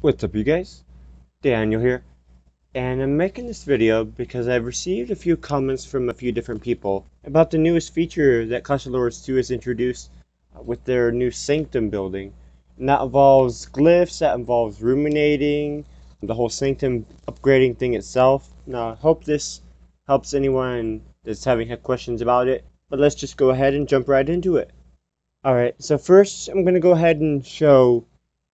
What's up you guys? Daniel here and I'm making this video because I've received a few comments from a few different people about the newest feature that Clash of Lords 2 has introduced uh, with their new Sanctum building and that involves glyphs, that involves ruminating, the whole Sanctum upgrading thing itself. Now I hope this helps anyone that's having questions about it but let's just go ahead and jump right into it. Alright, so first I'm going to go ahead and show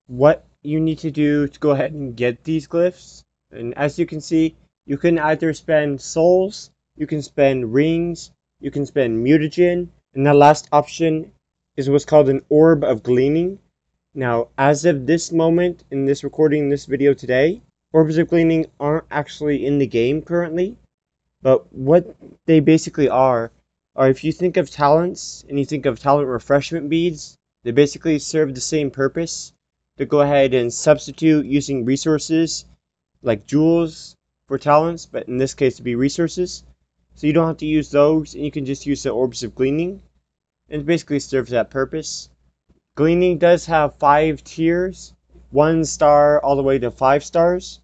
what you need to do to go ahead and get these glyphs. And as you can see, you can either spend souls, you can spend rings, you can spend mutagen, and the last option is what's called an orb of gleaning. Now, as of this moment, in this recording this video today, orbs of gleaning aren't actually in the game currently, but what they basically are, are if you think of talents and you think of talent refreshment beads, they basically serve the same purpose to go ahead and substitute using resources like jewels for talents, but in this case to be resources. So you don't have to use those, and you can just use the orbs of gleaning. And basically serves that purpose. Gleaning does have five tiers, one star all the way to five stars.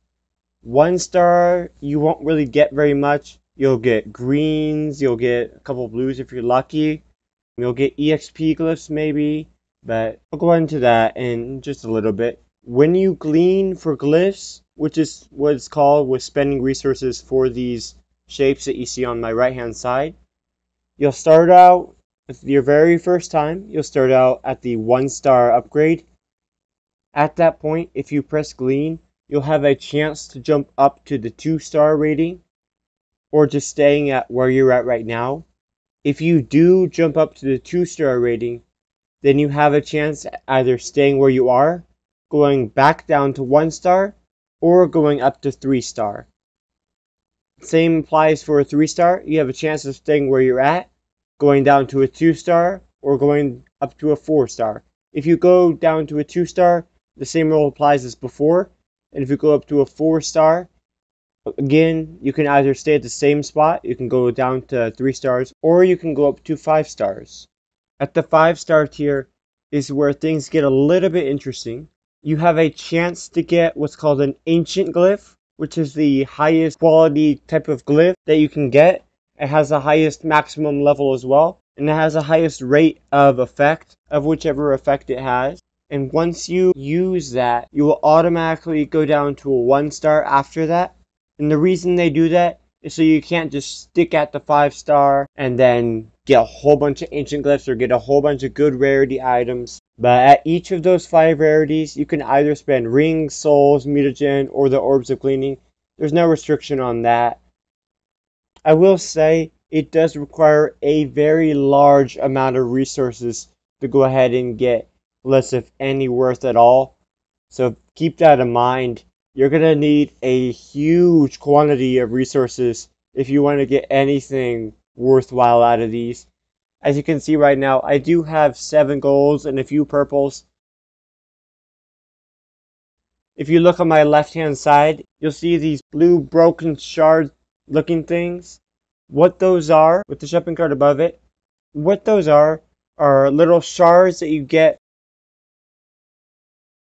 One star, you won't really get very much. You'll get greens, you'll get a couple blues if you're lucky. You'll get EXP glyphs maybe, but I'll go into that in just a little bit. When you glean for glyphs, which is what it's called with spending resources for these shapes that you see on my right hand side, you'll start out your very first time, you'll start out at the one star upgrade. At that point, if you press glean, you'll have a chance to jump up to the two star rating or just staying at where you're at right now. If you do jump up to the two star rating, then you have a chance either staying where you are, going back down to one star, or going up to three star. Same applies for a three star. You have a chance of staying where you're at, going down to a two star, or going up to a four star. If you go down to a two star, the same rule applies as before. And if you go up to a four star, again, you can either stay at the same spot, you can go down to three stars, or you can go up to five stars. At the five star tier is where things get a little bit interesting. You have a chance to get what's called an ancient glyph, which is the highest quality type of glyph that you can get. It has the highest maximum level as well, and it has the highest rate of effect of whichever effect it has. And once you use that, you will automatically go down to a one star after that. And the reason they do that so you can't just stick at the five star and then get a whole bunch of ancient glyphs or get a whole bunch of good rarity items. But at each of those five rarities, you can either spend rings, souls, mutagen, or the orbs of gleaning. There's no restriction on that. I will say it does require a very large amount of resources to go ahead and get less if any worth at all. So keep that in mind. You're going to need a huge quantity of resources if you want to get anything worthwhile out of these. As you can see right now, I do have 7 golds and a few purples. If you look on my left hand side, you'll see these blue broken shard looking things. What those are, with the shopping cart above it, what those are, are little shards that you get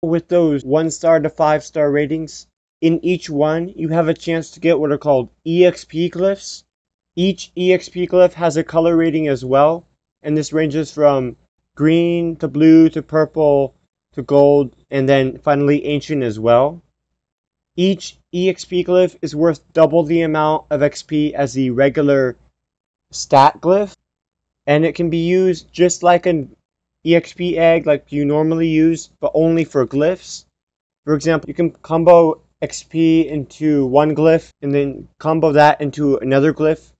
with those 1 star to 5 star ratings. In each one, you have a chance to get what are called EXP glyphs. Each EXP glyph has a color rating as well, and this ranges from green to blue to purple to gold, and then finally ancient as well. Each EXP glyph is worth double the amount of XP as the regular stat glyph, and it can be used just like an EXP egg like you normally use, but only for glyphs. For example, you can combo XP into one glyph and then combo that into another glyph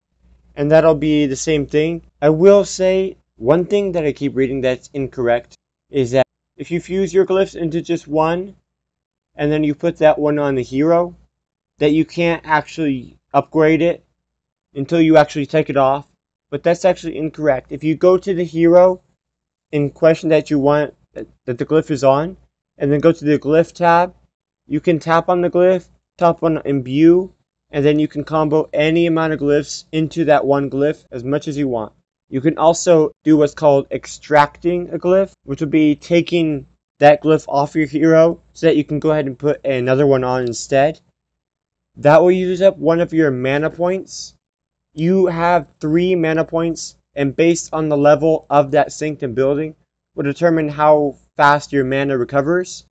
and that'll be the same thing. I will say one thing that I keep reading that's incorrect is that if you fuse your glyphs into just one and then you put that one on the hero, that you can't actually upgrade it until you actually take it off. But that's actually incorrect. If you go to the hero in question that you want that the glyph is on, and then go to the glyph tab, you can tap on the glyph, tap on imbue, and then you can combo any amount of glyphs into that one glyph as much as you want. You can also do what's called extracting a glyph, which would be taking that glyph off your hero so that you can go ahead and put another one on instead. That will use up one of your mana points. You have three mana points, and based on the level of that Sanctum building, will determine how fast your mana recovers.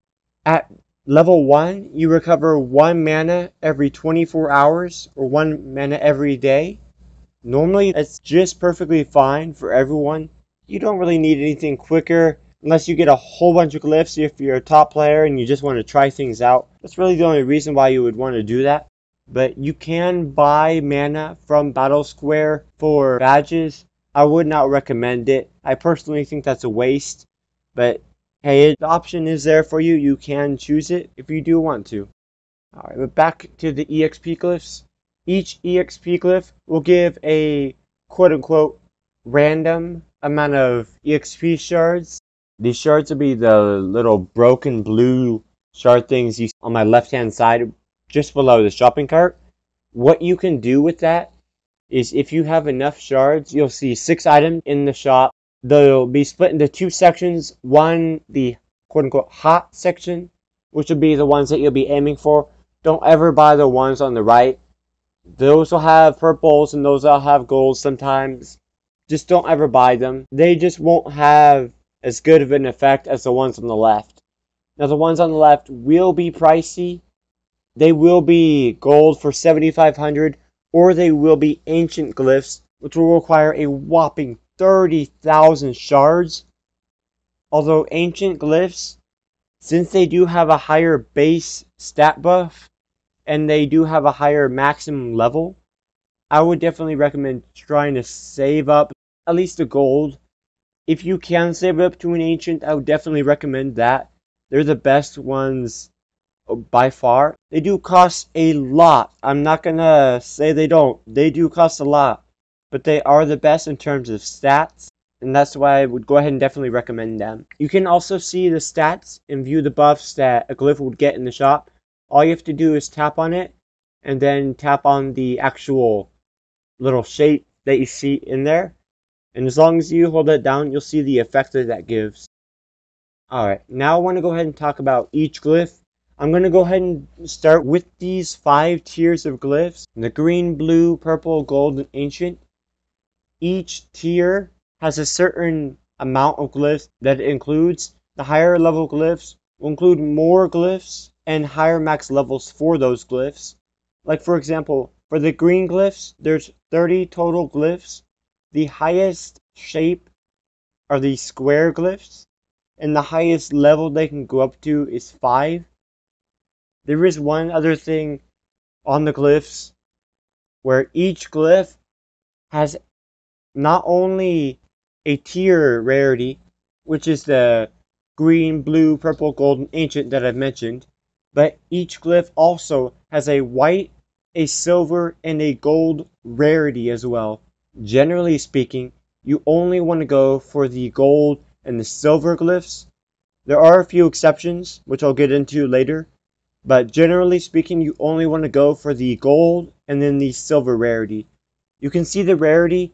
At level 1, you recover 1 mana every 24 hours, or 1 mana every day. Normally, it's just perfectly fine for everyone. You don't really need anything quicker unless you get a whole bunch of glyphs if you're a top player and you just want to try things out. That's really the only reason why you would want to do that but you can buy mana from Battle Square for badges. I would not recommend it. I personally think that's a waste, but hey, the option is there for you. You can choose it if you do want to. Alright, but back to the EXP glyphs. Each EXP glyph will give a quote unquote random amount of EXP shards. These shards will be the little broken blue shard things you on my left hand side just below the shopping cart. What you can do with that is if you have enough shards, you'll see six items in the shop. They'll be split into two sections. One, the quote unquote hot section, which will be the ones that you'll be aiming for. Don't ever buy the ones on the right. Those will have purples and those will have golds sometimes. Just don't ever buy them. They just won't have as good of an effect as the ones on the left. Now the ones on the left will be pricey, they will be gold for 7500 or they will be ancient glyphs, which will require a whopping 30,000 shards. Although ancient glyphs, since they do have a higher base stat buff, and they do have a higher maximum level, I would definitely recommend trying to save up at least the gold. If you can save up to an ancient, I would definitely recommend that. They're the best ones by far. They do cost a lot. I'm not gonna say they don't. They do cost a lot. But they are the best in terms of stats. And that's why I would go ahead and definitely recommend them. You can also see the stats and view the buffs that a glyph would get in the shop. All you have to do is tap on it and then tap on the actual little shape that you see in there. And as long as you hold it down, you'll see the effect that that gives. Alright, now I want to go ahead and talk about each glyph I'm going to go ahead and start with these five tiers of glyphs. The green, blue, purple, gold, and ancient. Each tier has a certain amount of glyphs that it includes. The higher level glyphs will include more glyphs and higher max levels for those glyphs. Like for example, for the green glyphs, there's 30 total glyphs. The highest shape are the square glyphs, and the highest level they can go up to is 5. There is one other thing on the glyphs where each glyph has not only a tier rarity, which is the green, blue, purple, gold, and ancient that I've mentioned, but each glyph also has a white, a silver, and a gold rarity as well. Generally speaking, you only want to go for the gold and the silver glyphs. There are a few exceptions, which I'll get into later, but generally speaking, you only want to go for the gold and then the silver rarity. You can see the rarity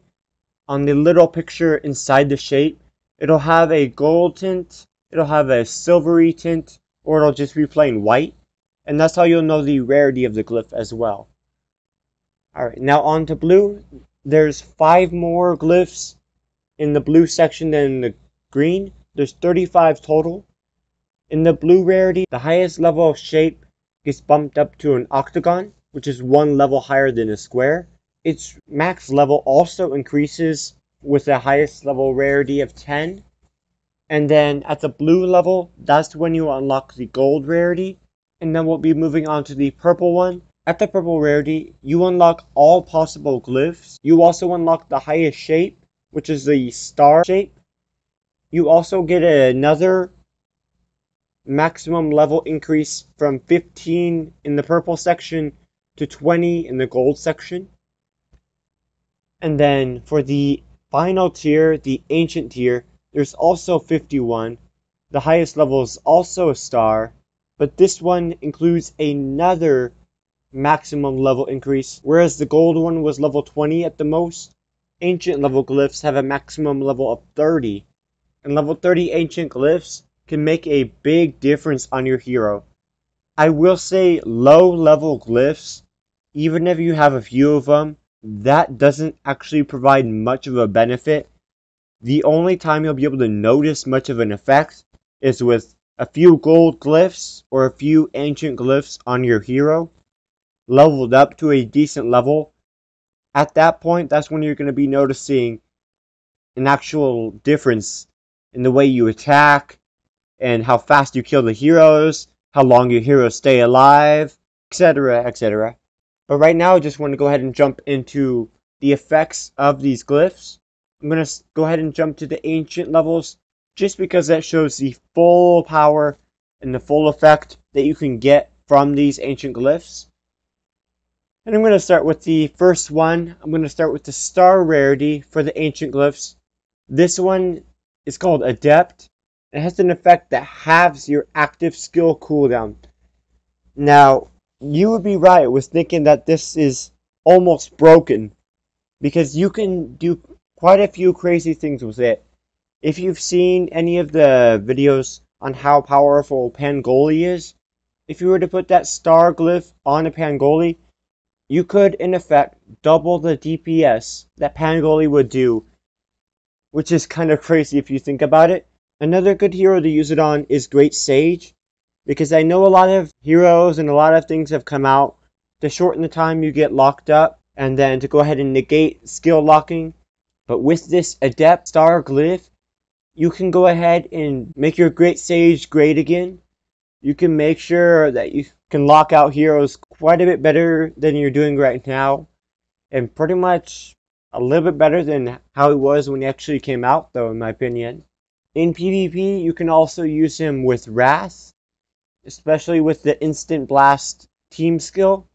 on the little picture inside the shape. It'll have a gold tint, it'll have a silvery tint, or it'll just be plain white. And that's how you'll know the rarity of the glyph as well. Alright, now on to blue. There's five more glyphs in the blue section than in the green. There's 35 total. In the blue rarity, the highest level of shape gets bumped up to an octagon, which is one level higher than a square. Its max level also increases with the highest level rarity of 10. And then at the blue level, that's when you unlock the gold rarity. And then we'll be moving on to the purple one. At the purple rarity, you unlock all possible glyphs. You also unlock the highest shape, which is the star shape. You also get another maximum level increase from 15 in the purple section to 20 in the gold section. And then for the final tier, the ancient tier, there's also 51. The highest level is also a star, but this one includes another maximum level increase, whereas the gold one was level 20 at the most. Ancient level glyphs have a maximum level of 30, and level 30 ancient glyphs can make a big difference on your hero. I will say low level glyphs, even if you have a few of them, that doesn't actually provide much of a benefit. The only time you'll be able to notice much of an effect is with a few gold glyphs or a few ancient glyphs on your hero leveled up to a decent level. At that point, that's when you're going to be noticing an actual difference in the way you attack and how fast you kill the heroes, how long your heroes stay alive, etc., etc. But right now, I just want to go ahead and jump into the effects of these glyphs. I'm going to go ahead and jump to the ancient levels just because that shows the full power and the full effect that you can get from these ancient glyphs. And I'm going to start with the first one. I'm going to start with the star rarity for the ancient glyphs. This one is called Adept. It has an effect that halves your active skill cooldown. Now, you would be right with thinking that this is almost broken because you can do quite a few crazy things with it. If you've seen any of the videos on how powerful Pangoli is, if you were to put that star glyph on a Pangoli, you could in effect double the DPS that Pangoli would do, which is kind of crazy if you think about it. Another good hero to use it on is Great Sage, because I know a lot of heroes and a lot of things have come out to shorten the time you get locked up and then to go ahead and negate skill locking. But with this Adept Star Glyph, you can go ahead and make your Great Sage great again. You can make sure that you can lock out heroes quite a bit better than you're doing right now. And pretty much a little bit better than how he was when he actually came out, though, in my opinion. In PvP, you can also use him with Wrath, especially with the Instant Blast team skill.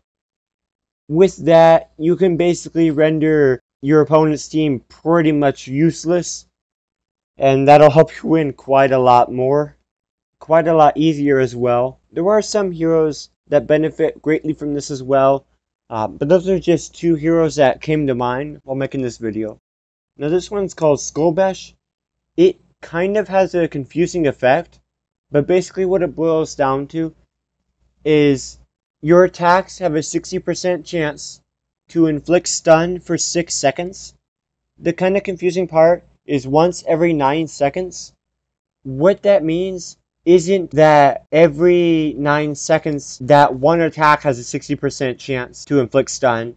With that, you can basically render your opponent's team pretty much useless, and that'll help you win quite a lot more, quite a lot easier as well. There are some heroes that benefit greatly from this as well, uh, but those are just two heroes that came to mind while making this video. Now this one's called Skullbash. It kind of has a confusing effect, but basically what it boils down to is your attacks have a 60% chance to inflict stun for 6 seconds. The kind of confusing part is once every 9 seconds. What that means isn't that every 9 seconds that one attack has a 60% chance to inflict stun.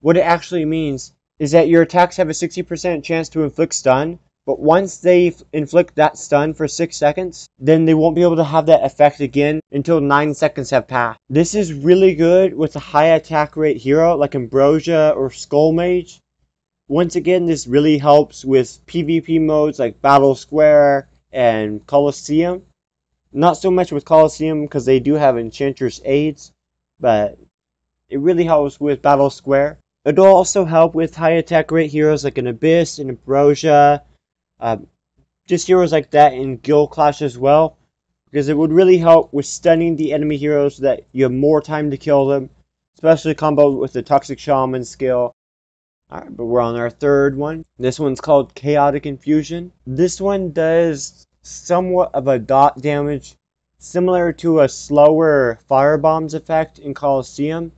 What it actually means is that your attacks have a 60% chance to inflict stun, but once they inflict that stun for 6 seconds, then they won't be able to have that effect again until 9 seconds have passed. This is really good with a high attack rate hero like Ambrosia or Skull Mage. Once again, this really helps with PvP modes like Battle Square and Colosseum. Not so much with Colosseum because they do have Enchantress aids, but it really helps with Battle Square. It'll also help with high attack rate heroes like an Abyss and Ambrosia um, just heroes like that in Guild Clash as well, because it would really help with stunning the enemy heroes so that you have more time to kill them, especially comboed with the Toxic Shaman skill. Alright, but we're on our third one. This one's called Chaotic Infusion. This one does somewhat of a dot damage, similar to a slower Firebombs effect in Colosseum.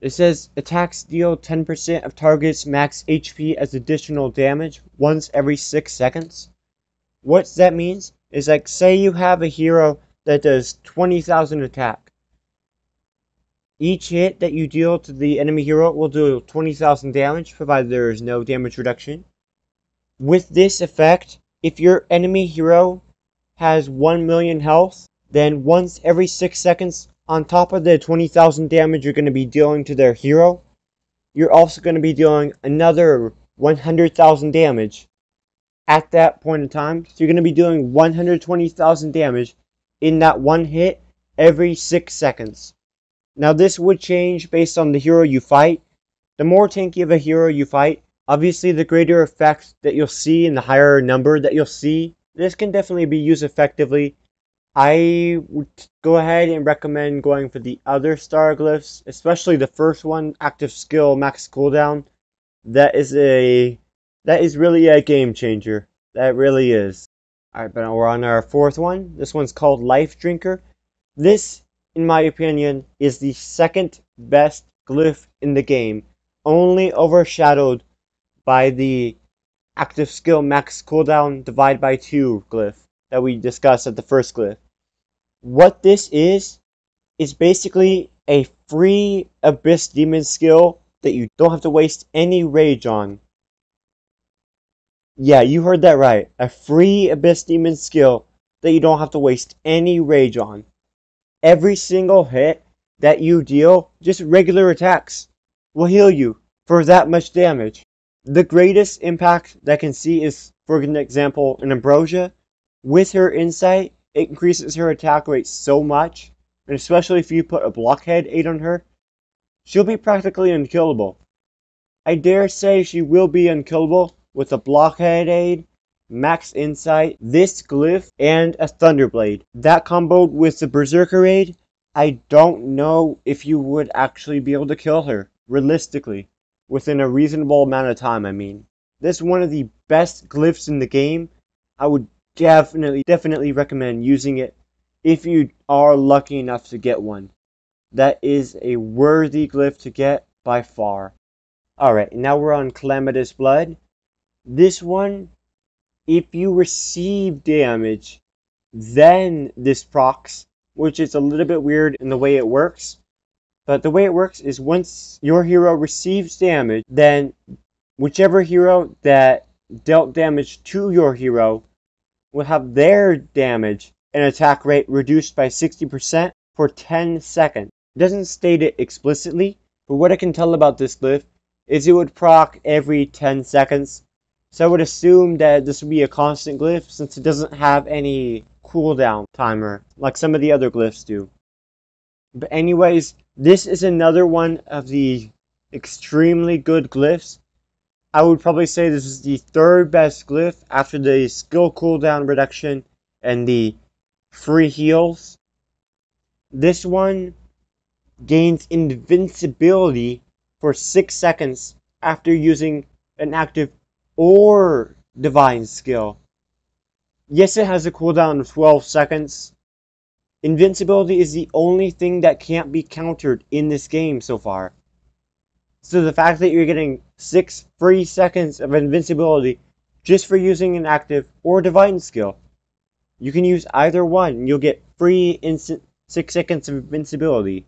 It says attacks deal 10% of target's max HP as additional damage once every 6 seconds. What that means is like say you have a hero that does 20,000 attack. Each hit that you deal to the enemy hero will do 20,000 damage provided there is no damage reduction. With this effect, if your enemy hero has 1 million health, then once every 6 seconds on top of the 20,000 damage you're going to be dealing to their hero, you're also going to be dealing another 100,000 damage at that point in time. So you're going to be doing 120,000 damage in that one hit every 6 seconds. Now this would change based on the hero you fight. The more tanky of a hero you fight, obviously the greater effect that you'll see and the higher number that you'll see. This can definitely be used effectively I would go ahead and recommend going for the other star glyphs, especially the first one, active skill max cooldown. That is a that is really a game changer. That really is. Alright, but we're on our fourth one. This one's called Life Drinker. This, in my opinion, is the second best glyph in the game, only overshadowed by the active skill max cooldown divide by 2 glyph that we discussed at the first glyph. What this is, is basically a free Abyss Demon skill that you don't have to waste any rage on. Yeah, you heard that right. A free Abyss Demon skill that you don't have to waste any rage on. Every single hit that you deal, just regular attacks, will heal you for that much damage. The greatest impact that can see is, for an example, an Ambrosia. With her insight, it increases her attack rate so much, and especially if you put a blockhead aid on her, she'll be practically unkillable. I dare say she will be unkillable with a blockhead aid, max insight, this glyph, and a thunderblade. That comboed with the berserker aid, I don't know if you would actually be able to kill her, realistically. Within a reasonable amount of time, I mean. This is one of the best glyphs in the game. I would definitely, definitely recommend using it if you are lucky enough to get one. That is a worthy glyph to get by far. Alright, now we're on Calamitous Blood. This one, if you receive damage, then this procs, which is a little bit weird in the way it works. But the way it works is once your hero receives damage, then whichever hero that dealt damage to your hero will have their damage and attack rate reduced by 60% for 10 seconds. It doesn't state it explicitly, but what I can tell about this glyph is it would proc every 10 seconds so I would assume that this would be a constant glyph since it doesn't have any cooldown timer like some of the other glyphs do. But anyways, this is another one of the extremely good glyphs. I would probably say this is the third best glyph after the skill cooldown reduction and the free heals. This one gains invincibility for 6 seconds after using an active or divine skill. Yes, it has a cooldown of 12 seconds. Invincibility is the only thing that can't be countered in this game so far. So the fact that you're getting 6 free seconds of invincibility just for using an active or divine skill. You can use either one and you'll get free instant 6 seconds of invincibility.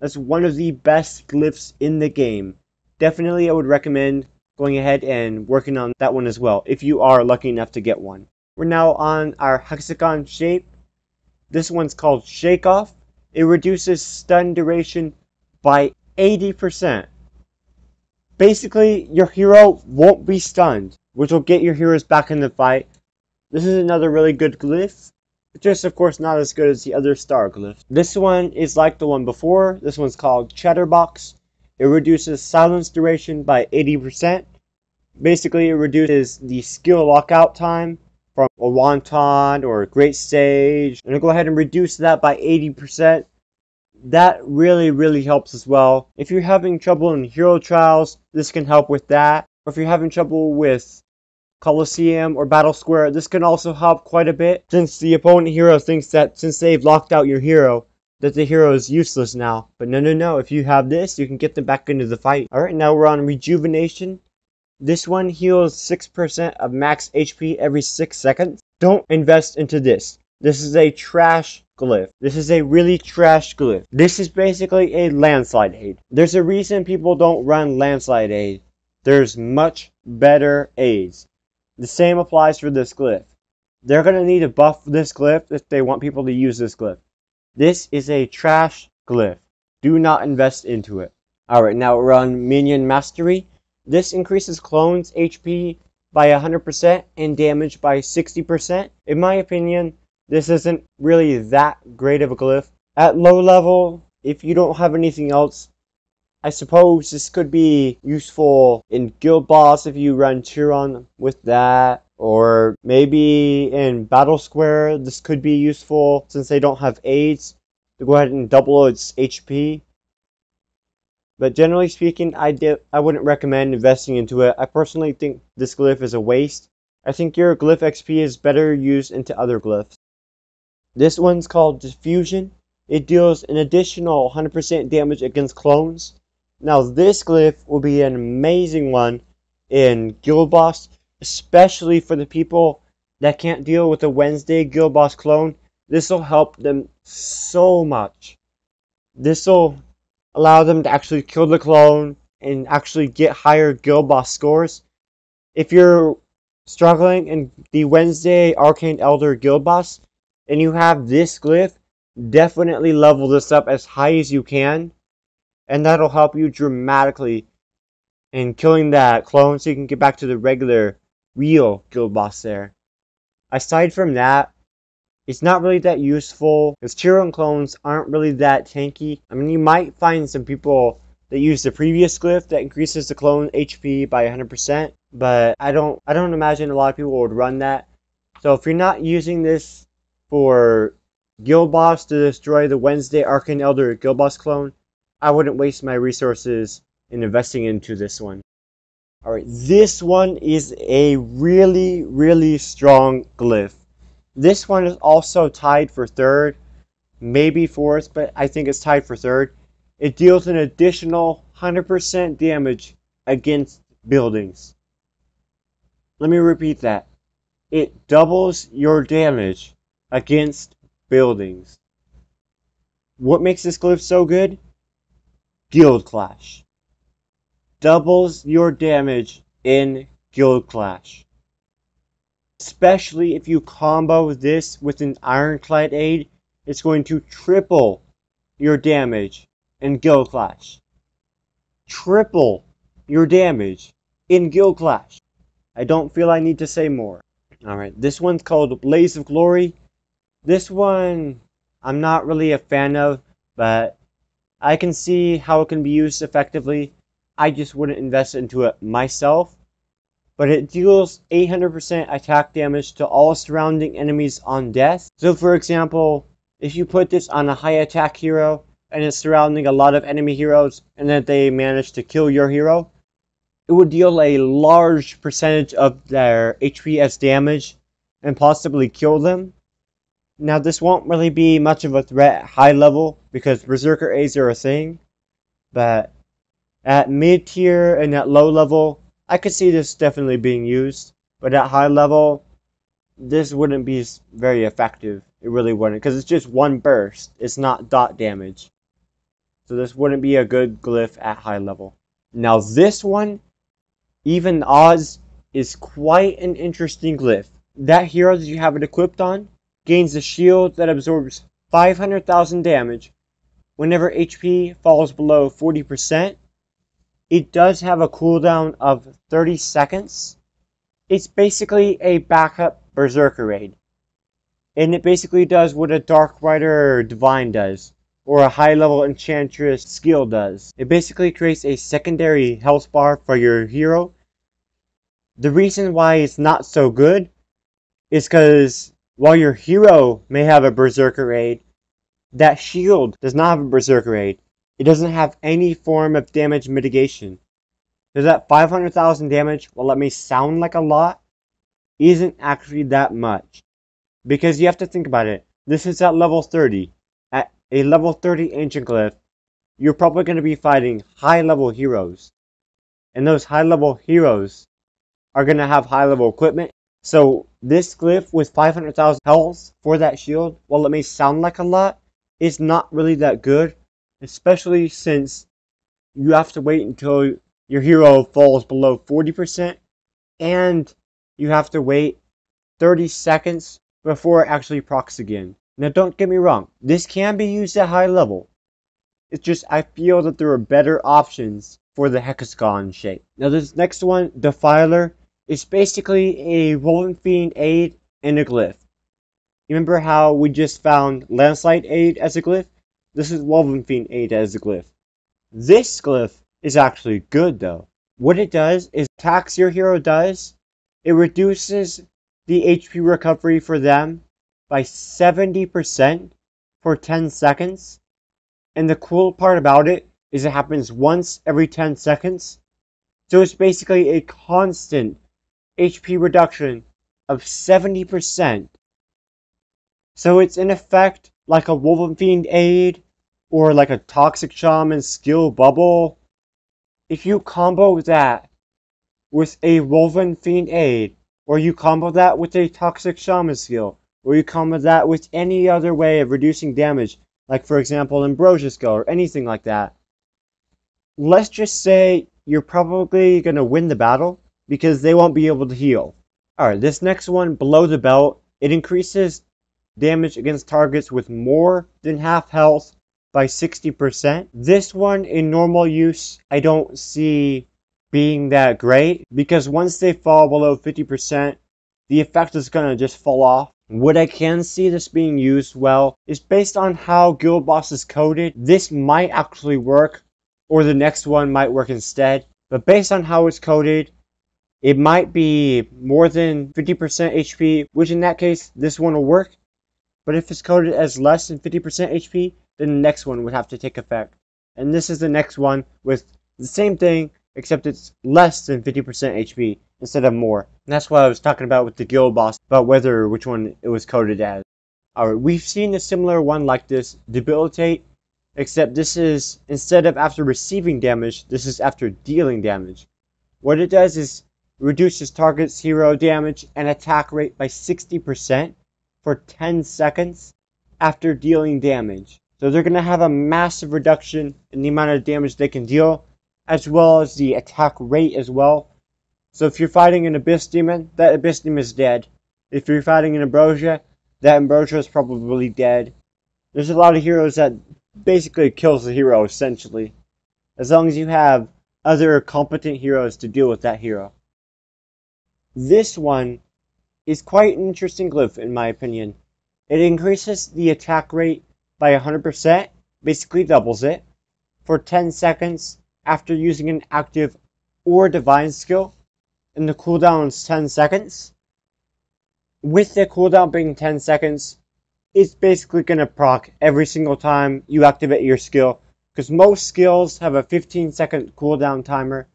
That's one of the best glyphs in the game. Definitely I would recommend going ahead and working on that one as well, if you are lucky enough to get one. We're now on our hexagon shape. This one's called Shake Off. It reduces stun duration by 80%. Basically, your hero won't be stunned, which will get your heroes back in the fight. This is another really good glyph, just of course not as good as the other star glyph. This one is like the one before. This one's called Chatterbox. It reduces silence duration by 80%. Basically, it reduces the skill lockout time from a Wanton or a Great Sage. And I'll go ahead and reduce that by 80%. That really, really helps as well. If you're having trouble in Hero Trials, this can help with that. Or if you're having trouble with Colosseum or Battle Square, this can also help quite a bit. Since the opponent hero thinks that since they've locked out your hero, that the hero is useless now. But no, no, no. If you have this, you can get them back into the fight. Alright, now we're on Rejuvenation. This one heals 6% of max HP every 6 seconds. Don't invest into this. This is a trash glyph. This is a really trash glyph. This is basically a landslide aid. There's a reason people don't run landslide aid. There's much better aids. The same applies for this glyph. They're going to need to buff this glyph if they want people to use this glyph. This is a trash glyph. Do not invest into it. Alright, now we're on Minion Mastery. This increases clones HP by 100% and damage by 60%. In my opinion, this isn't really that great of a glyph. At low level, if you don't have anything else, I suppose this could be useful in Guild Boss if you run Chiron with that. Or maybe in Battle Square, this could be useful since they don't have aids to go ahead and double its HP. But generally speaking, I, I wouldn't recommend investing into it. I personally think this glyph is a waste I think your glyph XP is better used into other glyphs. This one's called Diffusion. It deals an additional 100% damage against clones. Now this glyph will be an amazing one in Guild Boss, especially for the people that can't deal with a Wednesday Guild Boss clone. This will help them so much. This will allow them to actually kill the clone and actually get higher Guild Boss scores. If you're struggling in the Wednesday Arcane Elder Guild Boss and you have this glyph, definitely level this up as high as you can. And that'll help you dramatically in killing that clone so you can get back to the regular, real Guild Boss there. Aside from that, it's not really that useful because Tyrion clones aren't really that tanky. I mean, you might find some people that use the previous glyph that increases the clone HP by 100%, but I don't I don't imagine a lot of people would run that. So if you're not using this for Guild Boss to destroy the Wednesday Arcane Elder Guild Boss clone, I wouldn't waste my resources in investing into this one. Alright, this one is a really, really strong glyph. This one is also tied for third, maybe fourth, but I think it's tied for third. It deals an additional 100% damage against buildings. Let me repeat that. It doubles your damage against buildings. What makes this glyph so good? Guild Clash. Doubles your damage in Guild Clash especially if you combo this with an Ironclad aid, it's going to triple your damage in Guild Clash. Triple your damage in Guild Clash. I don't feel I need to say more. Alright, this one's called Blaze of Glory. This one I'm not really a fan of, but I can see how it can be used effectively. I just wouldn't invest into it myself but it deals 800% attack damage to all surrounding enemies on death. So for example, if you put this on a high attack hero and it's surrounding a lot of enemy heroes and then they manage to kill your hero, it would deal a large percentage of their HP as damage and possibly kill them. Now this won't really be much of a threat at high level because Berserker A's are a thing, but at mid tier and at low level, I could see this definitely being used, but at high level, this wouldn't be very effective. It really wouldn't, because it's just one burst. It's not dot damage. So this wouldn't be a good glyph at high level. Now this one, even Oz, is quite an interesting glyph. That hero that you have it equipped on gains a shield that absorbs 500,000 damage whenever HP falls below 40% it does have a cooldown of 30 seconds. It's basically a backup Berserker aid. And it basically does what a Dark Rider or Divine does, or a high level Enchantress skill does. It basically creates a secondary health bar for your hero. The reason why it's not so good is because while your hero may have a Berserker aid, that shield does not have a Berserker aid. It doesn't have any form of damage mitigation. Does that 500,000 damage, well, let may sound like a lot, isn't actually that much. Because you have to think about it. This is at level 30. At a level 30 Ancient Glyph, you're probably going to be fighting high level heroes. And those high level heroes are going to have high level equipment. So this glyph with 500,000 health for that shield, while it may sound like a lot, is not really that good especially since you have to wait until your hero falls below 40% and you have to wait 30 seconds before it actually procs again. Now don't get me wrong, this can be used at high level. It's just I feel that there are better options for the hexagon shape. Now this next one, Defiler, is basically a Woven Fiend aid and a glyph. Remember how we just found Landslide aid as a glyph? This is Woven Fiend aid as a glyph. This glyph is actually good though. What it does is attacks your hero does, it reduces the HP recovery for them by 70% for 10 seconds. And the cool part about it is it happens once every 10 seconds. So it's basically a constant HP reduction of 70%. So it's in effect like a Woven Fiend aid or like a Toxic Shaman skill bubble. If you combo that with a Woven Fiend aid, or you combo that with a Toxic Shaman skill, or you combo that with any other way of reducing damage, like for example Ambrosia skill or anything like that, let's just say you're probably going to win the battle because they won't be able to heal. Alright, this next one, below the belt, it increases damage against targets with more than half health by 60%. This one, in normal use, I don't see being that great because once they fall below 50%, the effect is going to just fall off. What I can see this being used well is based on how Guild Boss is coded. This might actually work, or the next one might work instead. But based on how it's coded, it might be more than 50% HP, which in that case, this one will work. But if it's coded as less than 50% HP, then the next one would have to take effect. And this is the next one with the same thing, except it's less than 50% HP instead of more. And that's what I was talking about with the guild boss, about whether which one it was coded as. Alright, we've seen a similar one like this, Debilitate, except this is, instead of after receiving damage, this is after dealing damage. What it does is reduces target's hero damage and attack rate by 60% for 10 seconds after dealing damage. So they're going to have a massive reduction in the amount of damage they can deal, as well as the attack rate as well. So if you're fighting an Abyss Demon, that Abyss Demon is dead. If you're fighting an Ambrosia, that Ambrosia is probably dead. There's a lot of heroes that basically kills the hero, essentially. As long as you have other competent heroes to deal with that hero. This one is quite an interesting glyph in my opinion. It increases the attack rate by 100%, basically doubles it, for 10 seconds after using an active or divine skill, and the cooldown is 10 seconds. With the cooldown being 10 seconds, it's basically going to proc every single time you activate your skill, because most skills have a 15 second cooldown timer,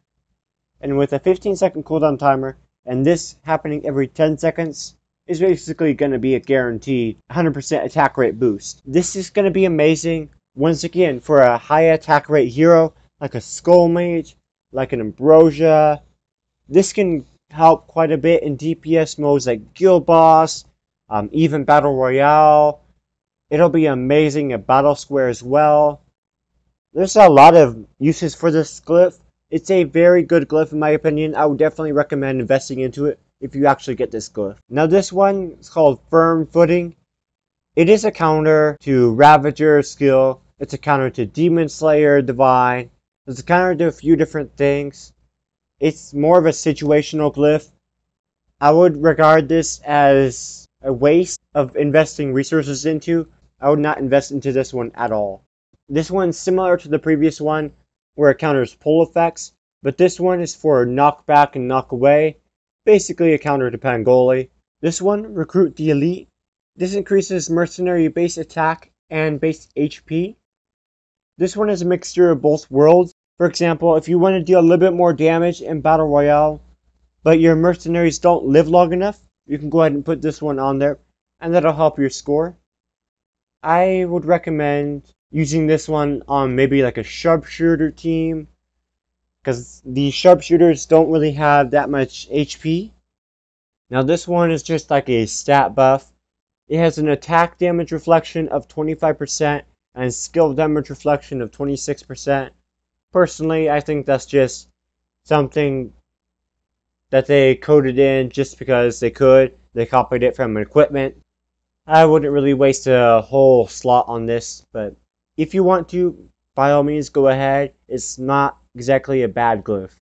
and with a 15 second cooldown timer, and this happening every 10 seconds is basically going to be a guaranteed 100% attack rate boost. This is going to be amazing, once again, for a high attack rate hero like a Skull Mage, like an Ambrosia. This can help quite a bit in DPS modes like Guild Boss, um, even Battle Royale. It'll be amazing at Battle Square as well. There's a lot of uses for this glyph, it's a very good glyph in my opinion. I would definitely recommend investing into it if you actually get this glyph. Now this one is called Firm Footing. It is a counter to Ravager skill. It's a counter to Demon Slayer Divine. It's a counter to a few different things. It's more of a situational glyph. I would regard this as a waste of investing resources into. I would not invest into this one at all. This one's similar to the previous one, where it counters pull effects, but this one is for knockback and knock away, basically a counter to Pangoli. This one, Recruit the Elite. This increases mercenary base attack and base HP. This one is a mixture of both worlds. For example, if you want to deal a little bit more damage in Battle Royale, but your mercenaries don't live long enough, you can go ahead and put this one on there, and that'll help your score. I would recommend using this one on maybe like a sharpshooter team because the sharpshooters don't really have that much HP. Now this one is just like a stat buff. It has an attack damage reflection of 25% and skill damage reflection of 26%. Personally, I think that's just something that they coded in just because they could. They copied it from equipment. I wouldn't really waste a whole slot on this, but if you want to, by all means, go ahead. It's not exactly a bad glyph.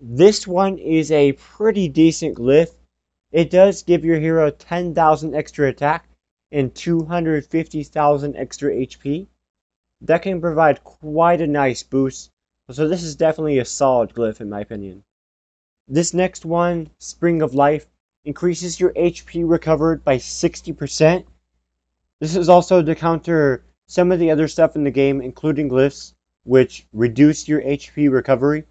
This one is a pretty decent glyph. It does give your hero 10,000 extra attack and 250,000 extra HP. That can provide quite a nice boost, so this is definitely a solid glyph in my opinion. This next one, Spring of Life, increases your HP recovered by 60%. This is also to counter some of the other stuff in the game, including glyphs, which reduce your HP recovery.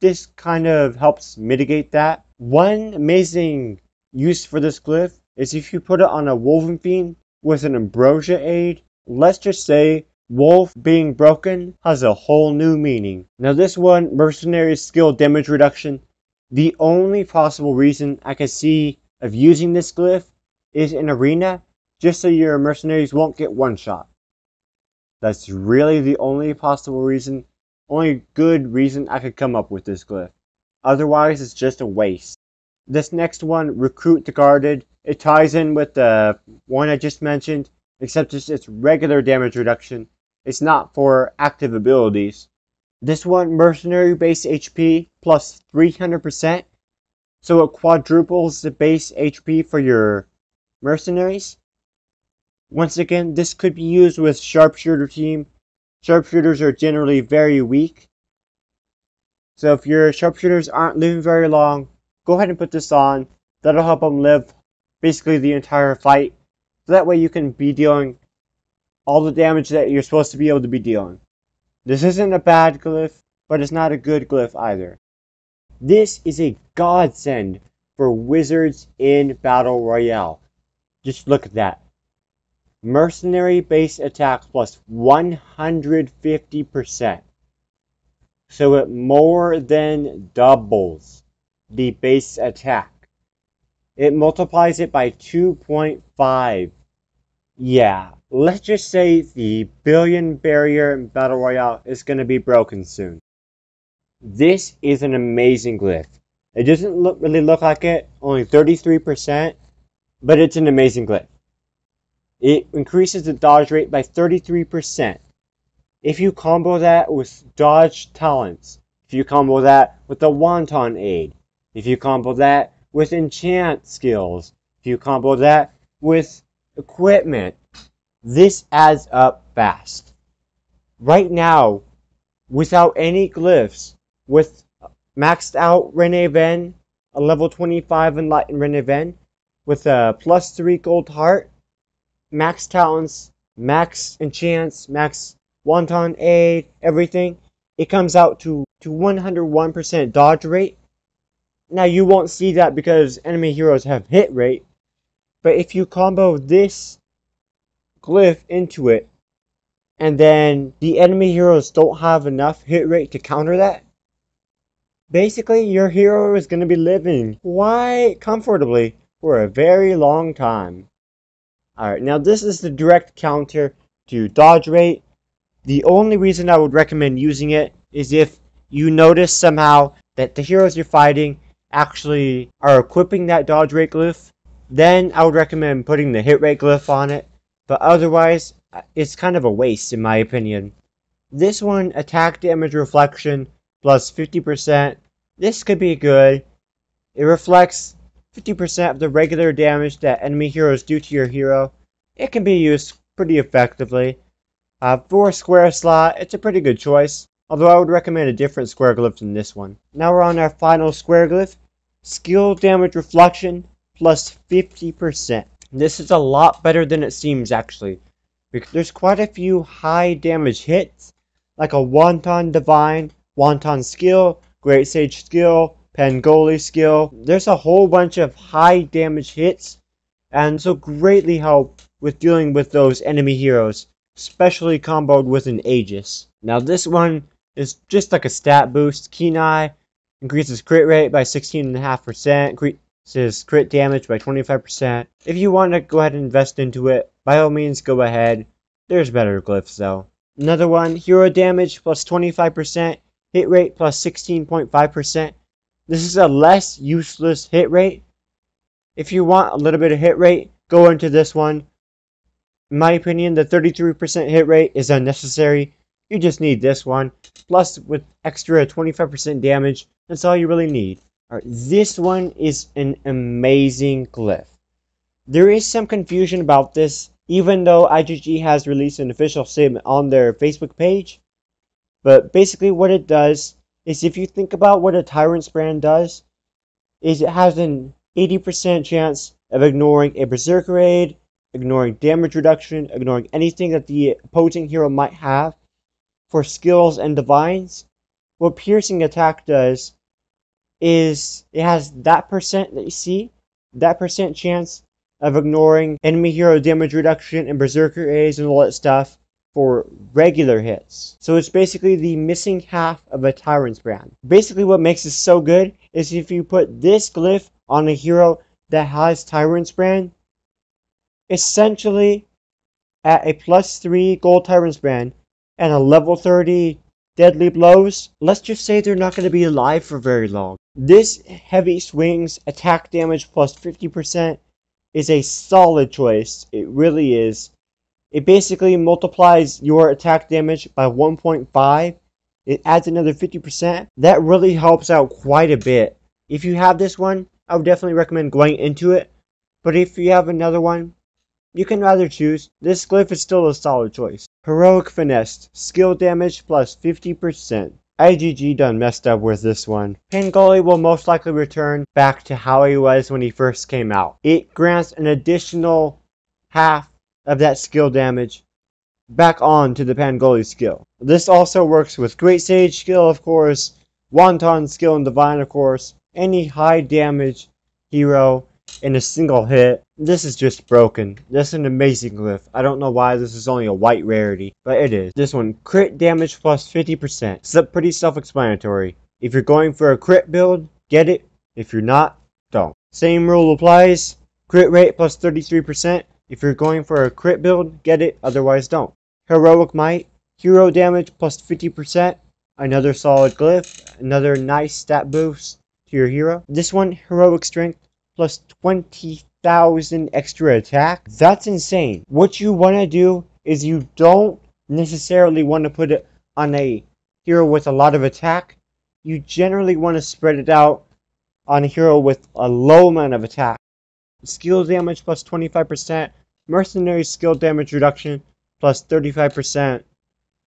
This kind of helps mitigate that. One amazing use for this glyph is if you put it on a Woven Fiend with an Ambrosia aid, let's just say Wolf being broken has a whole new meaning. Now this one, Mercenary skill damage reduction, the only possible reason I can see of using this glyph is in Arena, just so your mercenaries won't get one shot. That's really the only possible reason, only good reason I could come up with this glyph. Otherwise, it's just a waste. This next one, Recruit the Guarded, it ties in with the one I just mentioned, except it's, it's regular damage reduction. It's not for active abilities. This one, Mercenary base HP plus 300%, so it quadruples the base HP for your mercenaries. Once again, this could be used with sharpshooter team. Sharpshooters are generally very weak. So if your sharpshooters aren't living very long, go ahead and put this on. That'll help them live basically the entire fight. So that way you can be dealing all the damage that you're supposed to be able to be dealing. This isn't a bad glyph, but it's not a good glyph either. This is a godsend for wizards in Battle Royale. Just look at that. Mercenary base attack plus 150%. So it more than doubles the base attack. It multiplies it by 2.5. Yeah, let's just say the billion barrier in Battle Royale is going to be broken soon. This is an amazing glyph. It doesn't look really look like it, only 33%, but it's an amazing glyph. It increases the dodge rate by 33%. If you combo that with dodge talents, if you combo that with the Wanton aid, if you combo that with enchant skills, if you combo that with equipment, this adds up fast. Right now, without any glyphs, with maxed out Rene Ven, a level 25 enlightened Rene Ven, with a plus 3 gold heart, max talents, max enchants, max wanton aid, everything, it comes out to, to 101% dodge rate. Now you won't see that because enemy heroes have hit rate, but if you combo this glyph into it, and then the enemy heroes don't have enough hit rate to counter that, basically your hero is going to be living quite comfortably for a very long time. Alright, now this is the direct counter to dodge rate. The only reason I would recommend using it is if you notice somehow that the heroes you're fighting actually are equipping that dodge rate glyph, then I would recommend putting the hit rate glyph on it. But otherwise, it's kind of a waste in my opinion. This one, attack damage reflection plus 50%. This could be good. It reflects 50% of the regular damage that enemy heroes do to your hero. It can be used pretty effectively. Uh, for square slot, it's a pretty good choice, although I would recommend a different square glyph than this one. Now we're on our final square glyph, skill damage reflection plus 50%. This is a lot better than it seems actually, because there's quite a few high damage hits, like a Wanton Divine, Wanton Skill, Great Sage Skill, Pangoli skill. There's a whole bunch of high damage hits, and so greatly help with dealing with those enemy heroes, especially comboed with an Aegis. Now this one is just like a stat boost. Eye increases crit rate by 16.5%, increases crit damage by 25%. If you want to go ahead and invest into it, by all means go ahead. There's better glyphs though. Another one, hero damage plus 25%, hit rate plus 16.5%, this is a less useless hit rate. If you want a little bit of hit rate, go into this one. In my opinion, the 33% hit rate is unnecessary. You just need this one. Plus, with extra 25% damage, that's all you really need. This one is an amazing glyph. There is some confusion about this, even though IGG has released an official statement on their Facebook page. But basically what it does is if you think about what a Tyrant's brand does, is it has an 80% chance of ignoring a Berserker aid, ignoring damage reduction, ignoring anything that the opposing hero might have for skills and divines. What Piercing Attack does is it has that percent that you see, that percent chance of ignoring enemy hero damage reduction and berserker aids and all that stuff for regular hits. So it's basically the missing half of a Tyrant's brand. Basically what makes this so good is if you put this glyph on a hero that has Tyrant's brand, essentially at a plus 3 gold Tyrant's brand and a level 30 deadly blows, let's just say they're not going to be alive for very long. This heavy swings attack damage plus 50% is a solid choice. It really is. It basically multiplies your attack damage by 1.5. It adds another 50%. That really helps out quite a bit. If you have this one, I would definitely recommend going into it. But if you have another one, you can rather choose. This glyph is still a solid choice. Heroic Finesse, skill damage plus 50%. IGG done messed up with this one. Pangoli will most likely return back to how he was when he first came out. It grants an additional half of that skill damage back on to the Pangoli skill. This also works with Great Sage skill, of course, Wonton skill and Divine, of course, any high damage hero in a single hit. This is just broken. This is an amazing glyph. I don't know why this is only a white rarity, but it is. This one, crit damage plus 50%. It's pretty self-explanatory. If you're going for a crit build, get it. If you're not, don't. Same rule applies. Crit rate plus 33%. If you're going for a crit build, get it. Otherwise, don't. Heroic Might. Hero damage plus 50%. Another solid glyph. Another nice stat boost to your hero. This one, Heroic Strength plus 20,000 extra attack. That's insane. What you want to do is you don't necessarily want to put it on a hero with a lot of attack. You generally want to spread it out on a hero with a low amount of attack. Skill damage plus 25%, mercenary skill damage reduction plus 35%.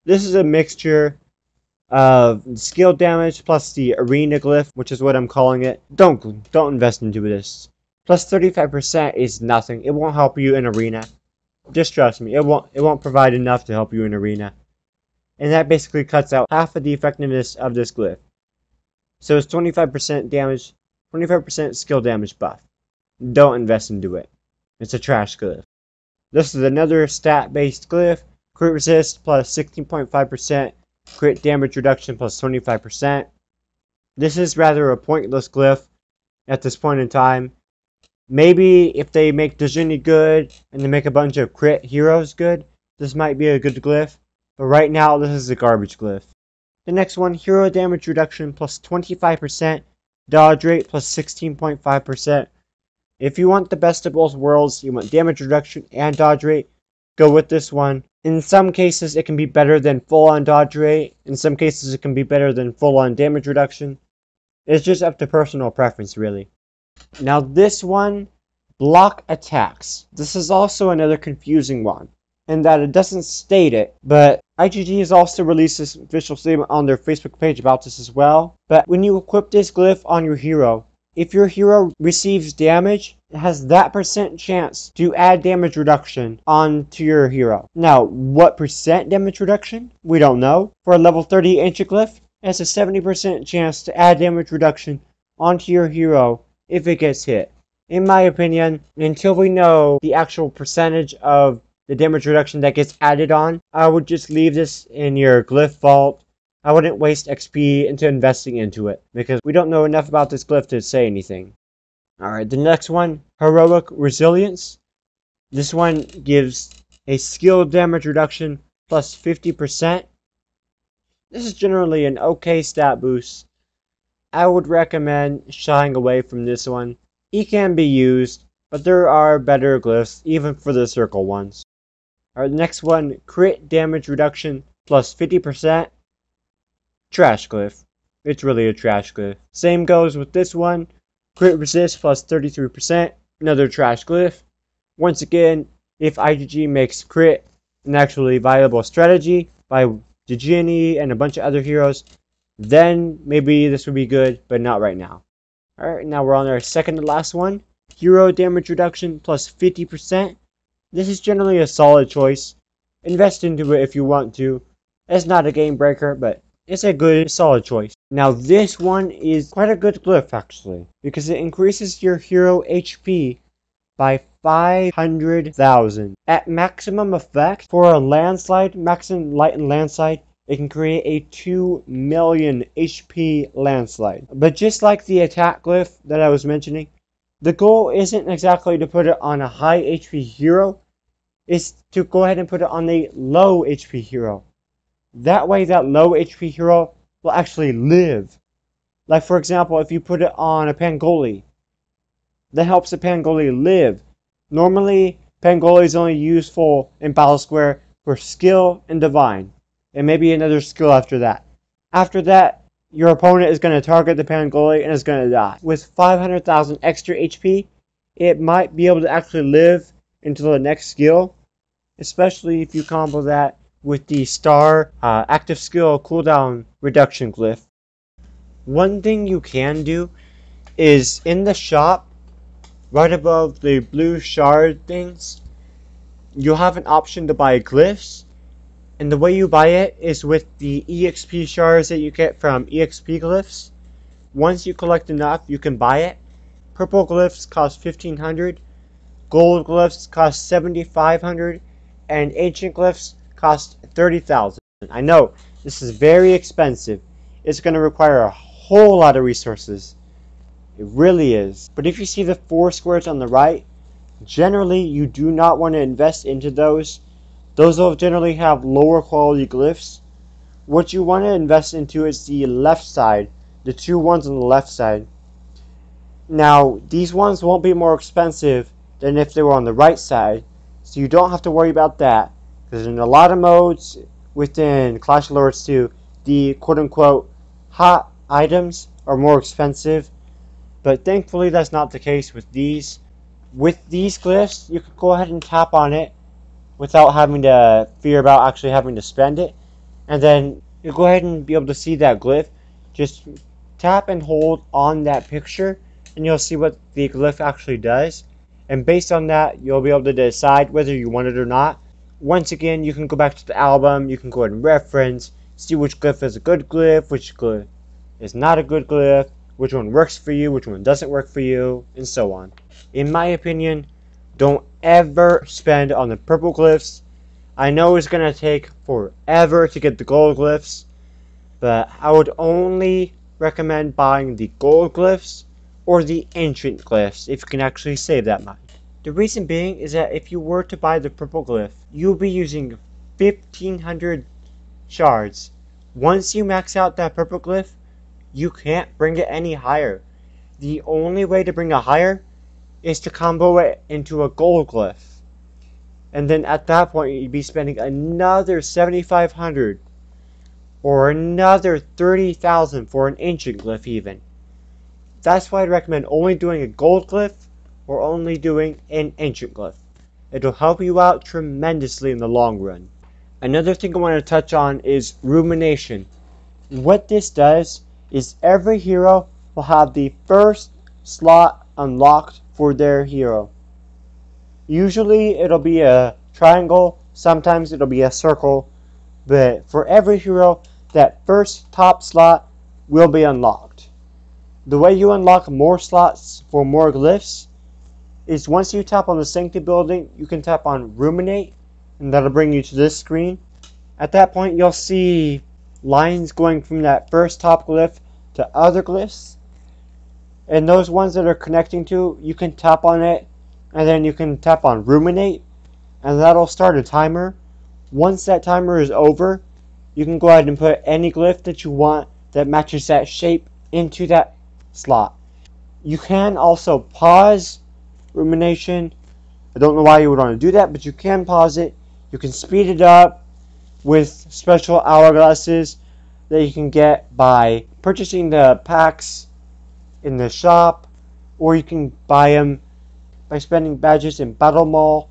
This is a mixture of skill damage plus the arena glyph, which is what I'm calling it. Don't don't invest into this. Plus 35% is nothing. It won't help you in arena. Just trust me. It won't it won't provide enough to help you in arena. And that basically cuts out half of the effectiveness of this glyph. So it's 25% damage, 25% skill damage buff. Don't invest into it. It's a trash glyph. This is another stat-based glyph. Crit resist plus 16.5% crit damage reduction plus 25%. This is rather a pointless glyph at this point in time. Maybe if they make Djinni good and they make a bunch of crit heroes good, this might be a good glyph. But right now, this is a garbage glyph. The next one, hero damage reduction plus 25%, dodge rate plus 16.5%. If you want the best of both worlds, you want damage reduction and dodge rate, go with this one. In some cases, it can be better than full-on dodge rate. In some cases, it can be better than full-on damage reduction. It's just up to personal preference, really. Now, this one, block attacks. This is also another confusing one, in that it doesn't state it, but IGG has also released this official statement on their Facebook page about this as well. But when you equip this glyph on your hero, if your hero receives damage, it has that percent chance to add damage reduction onto your hero. Now, what percent damage reduction? We don't know. For a level 30 ancient glyph, it has a 70% chance to add damage reduction onto your hero if it gets hit. In my opinion, until we know the actual percentage of the damage reduction that gets added on, I would just leave this in your glyph vault I wouldn't waste XP into investing into it, because we don't know enough about this glyph to say anything. Alright, the next one, Heroic Resilience. This one gives a skill damage reduction plus 50%. This is generally an okay stat boost. I would recommend shying away from this one. It can be used, but there are better glyphs, even for the circle ones. Alright, next one, crit damage reduction plus 50%. Trash glyph. It's really a trash glyph. Same goes with this one. Crit resist plus 33%. Another trash glyph. Once again, if IGG makes crit an actually viable strategy by Djinni and a bunch of other heroes, then maybe this would be good, but not right now. Alright, now we're on our second to last one. Hero damage reduction plus 50%. This is generally a solid choice. Invest into it if you want to. It's not a game breaker, but it's a good, solid choice. Now this one is quite a good glyph actually, because it increases your hero HP by 500,000. At maximum effect, for a landslide, maximum light and landslide, it can create a 2 million HP landslide. But just like the attack glyph that I was mentioning, the goal isn't exactly to put it on a high HP hero, it's to go ahead and put it on a low HP hero. That way that low HP hero will actually live. Like for example, if you put it on a Pangoli, that helps the Pangoli live. Normally, Pangoli is only useful in Battle Square for skill and divine and maybe another skill after that. After that, your opponent is going to target the Pangoli and is going to die. With 500,000 extra HP, it might be able to actually live until the next skill, especially if you combo that with the star uh, active skill cooldown reduction glyph. One thing you can do is in the shop, right above the blue shard things, you'll have an option to buy glyphs and the way you buy it is with the EXP shards that you get from EXP glyphs. Once you collect enough, you can buy it. Purple glyphs cost 1500 gold glyphs cost 7500 and ancient glyphs cost 30,000. I know, this is very expensive. It's going to require a whole lot of resources. It really is. But if you see the four squares on the right, generally you do not want to invest into those those will generally have lower quality glyphs. What you want to invest into is the left side, the two ones on the left side. Now, these ones won't be more expensive than if they were on the right side, so you don't have to worry about that. Because in a lot of modes within Clash of Lords 2, the quote-unquote hot items are more expensive, but thankfully that's not the case with these. With these glyphs, you can go ahead and tap on it without having to fear about actually having to spend it. And then you go ahead and be able to see that glyph. Just tap and hold on that picture and you'll see what the glyph actually does. And based on that, you'll be able to decide whether you want it or not. Once again, you can go back to the album, you can go ahead and reference, see which glyph is a good glyph, which glyph is not a good glyph, which one works for you, which one doesn't work for you, and so on. In my opinion, don't ever spend on the purple glyphs. I know it's going to take forever to get the gold glyphs, but I would only recommend buying the gold glyphs or the ancient glyphs if you can actually save that money. The reason being is that if you were to buy the purple glyph, you'll be using 1500 shards. Once you max out that purple glyph, you can't bring it any higher. The only way to bring it higher is to combo it into a gold glyph. And then at that point, you'd be spending another 7,500 or another 30,000 for an ancient glyph even. That's why I'd recommend only doing a gold glyph or only doing an ancient glyph. It'll help you out tremendously in the long run. Another thing I want to touch on is rumination. What this does is every hero will have the first slot unlocked for their hero. Usually it'll be a triangle, sometimes it'll be a circle, but for every hero, that first top slot will be unlocked. The way you unlock more slots for more glyphs is once you tap on the Sanctum building, you can tap on Ruminate, and that'll bring you to this screen. At that point, you'll see lines going from that first top glyph to other glyphs, and those ones that are connecting to, you can tap on it, and then you can tap on Ruminate, and that'll start a timer. Once that timer is over, you can go ahead and put any glyph that you want that matches that shape into that slot. You can also pause rumination. I don't know why you would want to do that, but you can pause it. You can speed it up with special hourglasses that you can get by purchasing the packs in the shop, or you can buy them by spending badges in Battle Mall.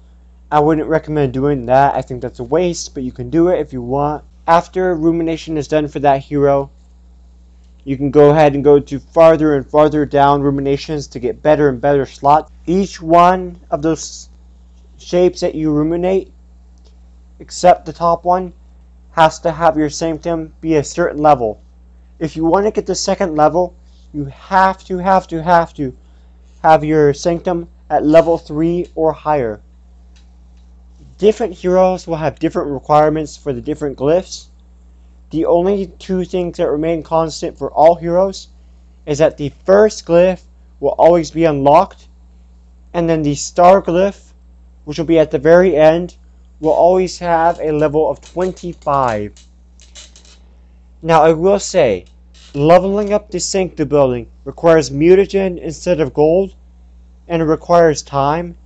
I wouldn't recommend doing that. I think that's a waste, but you can do it if you want. After Rumination is done for that hero, you can go ahead and go to farther and farther down ruminations to get better and better slots. Each one of those shapes that you ruminate, except the top one, has to have your sanctum be a certain level. if you want to get the second level, you have to, have to, have to have your Sanctum at level 3 or higher. Different heroes will have different requirements for the different glyphs. The only two things that remain constant for all heroes is that the first glyph will always be unlocked, and then the star glyph, which will be at the very end, will always have a level of 25. Now I will say, leveling up the Sanctum building requires mutagen instead of gold, and it requires time.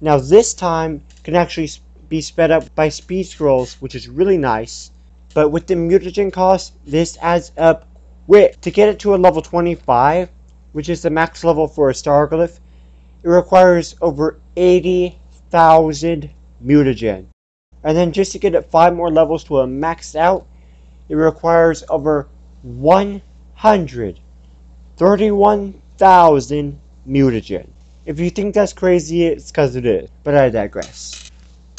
Now this time can actually be sped up by speed scrolls, which is really nice. But with the mutagen cost, this adds up quick. To get it to a level 25, which is the max level for a star glyph, it requires over 80,000 mutagen. And then just to get it 5 more levels to a maxed out, it requires over 131,000 mutagen. If you think that's crazy, it's because it is. But I digress.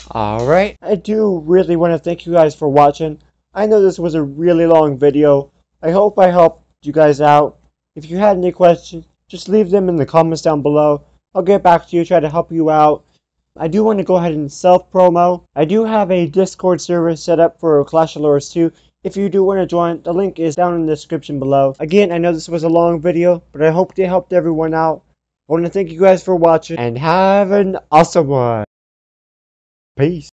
Alright, I do really want to thank you guys for watching. I know this was a really long video. I hope I helped you guys out. If you had any questions, just leave them in the comments down below. I'll get back to you, try to help you out. I do want to go ahead and self-promo. I do have a Discord server set up for Clash of Lords 2. If you do want to join, the link is down in the description below. Again, I know this was a long video, but I hope they helped everyone out. I want to thank you guys for watching, and have an awesome one. Peace.